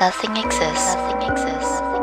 Nothing exists. Nothing exists.